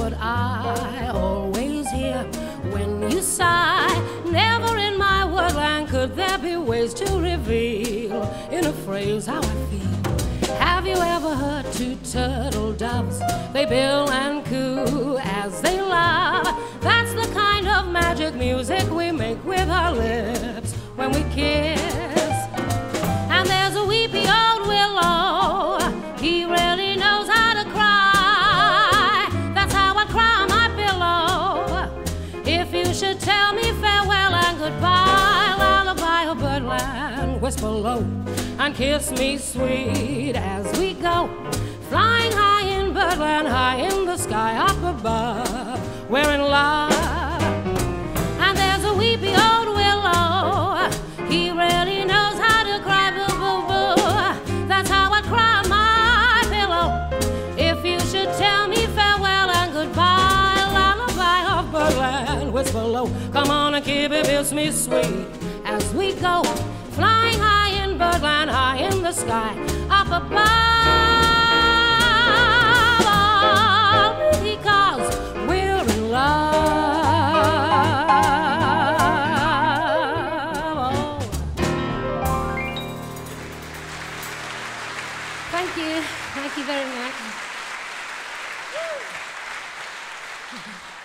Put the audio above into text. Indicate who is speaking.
Speaker 1: I always hear when you sigh. Never in my wordland could there be ways to reveal in a phrase how I feel. Have you ever heard two turtle doves? They bill and coo as they laugh. Should tell me farewell and goodbye, lullaby a birdland, whisper low and kiss me sweet as we go. Flying high in birdland, high in the sky up above. We're in love. below. Come on and keep it, builds me sweet as we go. Flying high in birdland, high in the sky, up above. All because we're in love. Oh. Thank you. Thank you very much. Thank you.